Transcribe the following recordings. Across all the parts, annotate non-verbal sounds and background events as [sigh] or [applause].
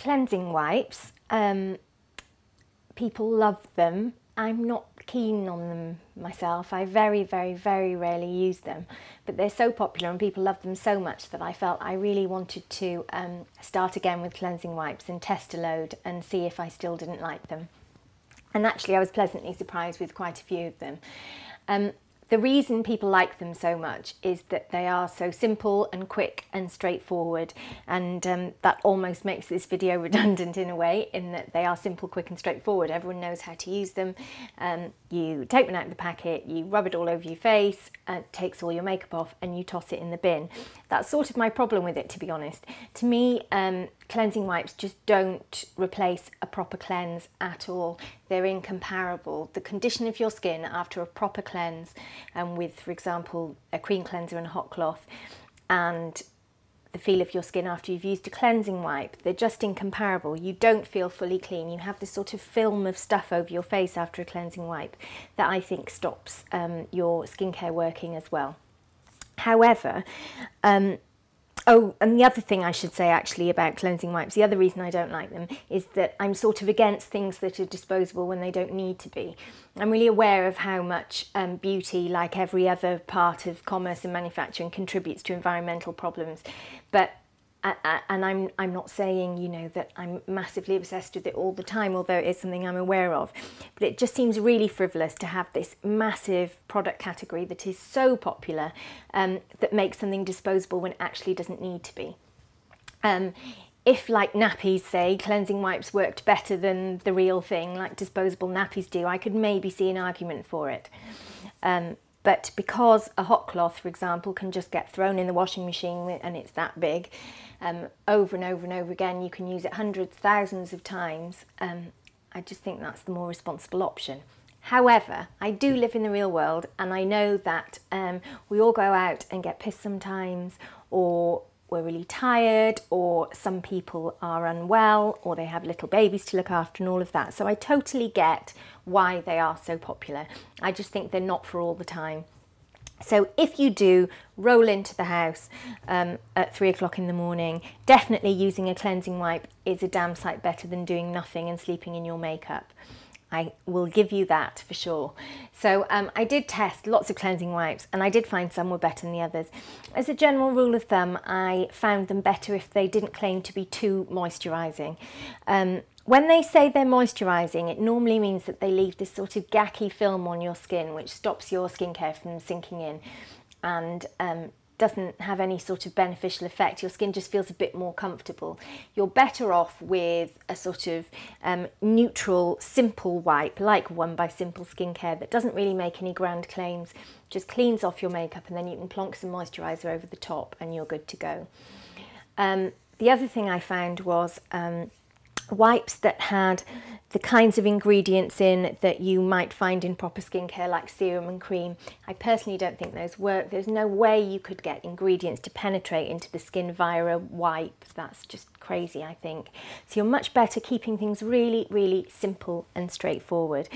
cleansing wipes, um, people love them. I'm not keen on them myself. I very, very, very rarely use them, but they're so popular and people love them so much that I felt I really wanted to um, start again with cleansing wipes and test a load and see if I still didn't like them. And actually, I was pleasantly surprised with quite a few of them. Um, the reason people like them so much is that they are so simple and quick and straightforward and um, that almost makes this video [laughs] redundant in a way in that they are simple, quick and straightforward. Everyone knows how to use them. Um, you take one out of the packet, you rub it all over your face, it takes all your makeup off and you toss it in the bin. That's sort of my problem with it to be honest. To me, um, cleansing wipes just don't replace a proper cleanse at all. They're incomparable. The condition of your skin after a proper cleanse and um, with, for example, a cream cleanser and a hot cloth and the feel of your skin after you've used a cleansing wipe, they're just incomparable. You don't feel fully clean. You have this sort of film of stuff over your face after a cleansing wipe that I think stops um, your skincare working as well. However, um, Oh, and the other thing I should say actually about cleansing wipes, the other reason I don't like them is that I'm sort of against things that are disposable when they don't need to be. I'm really aware of how much um, beauty, like every other part of commerce and manufacturing, contributes to environmental problems. But and I'm I'm not saying you know that I'm massively obsessed with it all the time, although it is something I'm aware of. But it just seems really frivolous to have this massive product category that is so popular um, that makes something disposable when it actually doesn't need to be. Um, if, like nappies, say, cleansing wipes worked better than the real thing, like disposable nappies do, I could maybe see an argument for it. Um, but because a hot cloth, for example, can just get thrown in the washing machine and it's that big, um, over and over and over again, you can use it hundreds, thousands of times. Um, I just think that's the more responsible option. However, I do live in the real world and I know that um, we all go out and get pissed sometimes or we're really tired or some people are unwell or they have little babies to look after and all of that. So I totally get why they are so popular. I just think they're not for all the time. So if you do roll into the house um, at three o'clock in the morning, definitely using a cleansing wipe is a damn sight better than doing nothing and sleeping in your makeup. I will give you that for sure. So um, I did test lots of cleansing wipes and I did find some were better than the others. As a general rule of thumb, I found them better if they didn't claim to be too moisturising. Um, when they say they're moisturising, it normally means that they leave this sort of gacky film on your skin which stops your skincare from sinking in and um, doesn't have any sort of beneficial effect. Your skin just feels a bit more comfortable. You're better off with a sort of um, neutral, simple wipe, like one by Simple Skincare, that doesn't really make any grand claims, just cleans off your makeup and then you can plonk some moisturiser over the top and you're good to go. Um, the other thing I found was um, wipes that had the kinds of ingredients in that you might find in proper skincare like serum and cream. I personally don't think those work. There's no way you could get ingredients to penetrate into the skin via a wipe. That's just crazy, I think. So you're much better keeping things really, really simple and straightforward.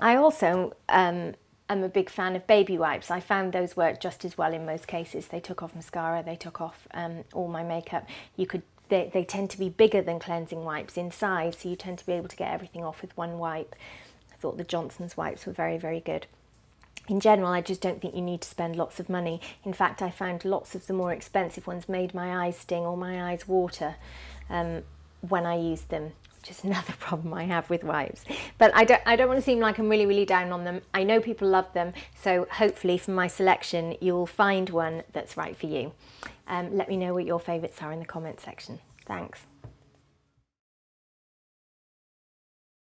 I also um, am a big fan of baby wipes. I found those work just as well in most cases. They took off mascara, they took off um, all my makeup. You could they, they tend to be bigger than cleansing wipes in size, so you tend to be able to get everything off with one wipe. I thought the Johnson's wipes were very, very good. In general, I just don't think you need to spend lots of money. In fact, I found lots of the more expensive ones made my eyes sting or my eyes water um, when I used them is another [laughs] problem I have with wipes. But I don't, I don't want to seem like I'm really, really down on them. I know people love them, so hopefully from my selection, you'll find one that's right for you. Um, let me know what your favourites are in the comment section. Thanks.